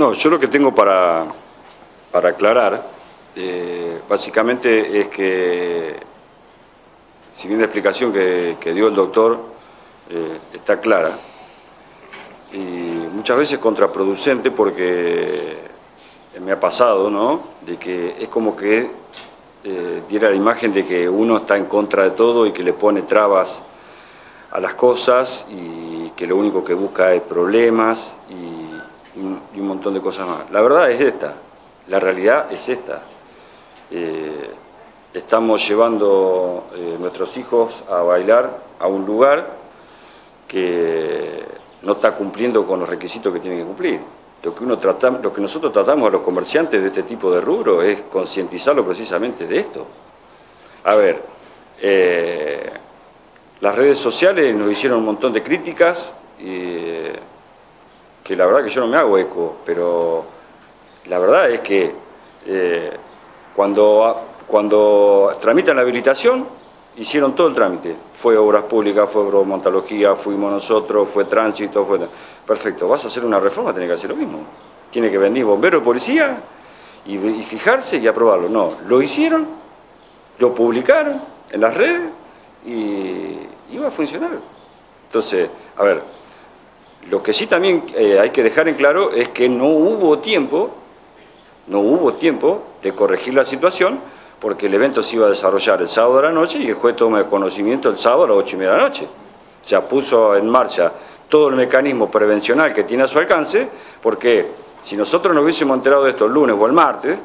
No, yo lo que tengo para, para aclarar, eh, básicamente es que, si bien la explicación que, dio el doctor eh, está clara, y muchas veces contraproducente porque me ha pasado, ¿no?, de que es como que eh, diera la imagen de que uno está en contra de todo y que le pone trabas a las cosas y que lo único que busca es problemas y y un montón de cosas más. La verdad es esta, la realidad es esta. Eh, estamos llevando eh, nuestros hijos a bailar a un lugar que no está cumpliendo con los requisitos que tiene que cumplir. Lo que, uno trata, lo que nosotros tratamos a los comerciantes de este tipo de rubro es concientizarlo precisamente de esto. A ver, eh, las redes sociales nos hicieron un montón de críticas y que la verdad que yo no me hago eco, pero la verdad es que eh, cuando, cuando tramitan la habilitación, hicieron todo el trámite. Fue Obras Públicas, fue Montalogía, fuimos nosotros, fue Tránsito, fue... Perfecto, vas a hacer una reforma, tiene que hacer lo mismo. Tiene que venir bombero y policía y, fijarse y aprobarlo. No, lo hicieron, lo publicaron en las redes y iba a funcionar. Entonces, a ver, lo que sí también eh, hay que dejar en claro es que no hubo tiempo, no hubo tiempo de corregir la situación porque el evento se iba a desarrollar el sábado de la noche y el juez toma conocimiento el sábado a las ocho y media de la noche. O sea, puso en marcha todo el mecanismo prevencional que tiene a su alcance, porque si nosotros no hubiésemos enterado de esto el lunes o el martes,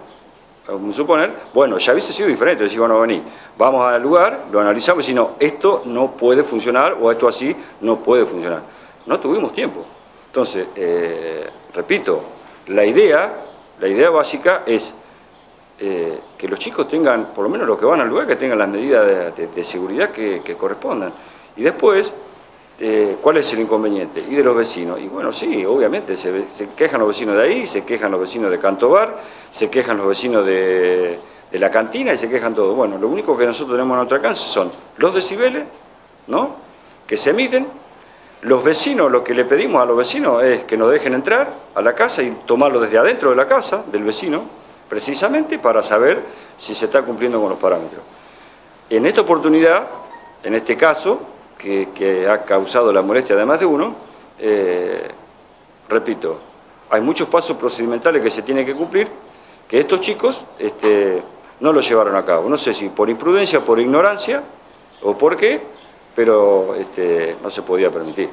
vamos a suponer, bueno, ya hubiese sido diferente, decir, bueno, vení, vamos al lugar, lo analizamos y si no, esto no puede funcionar o esto así no puede funcionar no tuvimos tiempo. Entonces, eh, repito, la idea, la idea básica es eh, que los chicos tengan, por lo menos los que van al lugar, que tengan las medidas de, seguridad que, correspondan. Y después, eh, ¿cuál es el inconveniente? Y de los vecinos. Y bueno, sí, obviamente, se, quejan los vecinos de ahí, se quejan los vecinos de Cantobar, se quejan los vecinos de, de la cantina y se quejan todos. Bueno, lo único que nosotros tenemos a nuestro alcance son los decibeles, ¿no? Que se miden los vecinos, lo que le pedimos a los vecinos es que nos dejen entrar a la casa y tomarlo desde adentro de la casa del vecino, precisamente para saber si se está cumpliendo con los parámetros. En esta oportunidad, en este caso, que, ha causado la molestia de más de uno, eh, repito, hay muchos pasos procedimentales que se tienen que cumplir, que estos chicos este, no lo llevaron a cabo. No sé si por imprudencia, por ignorancia o por qué, pero este, no se podía permitir.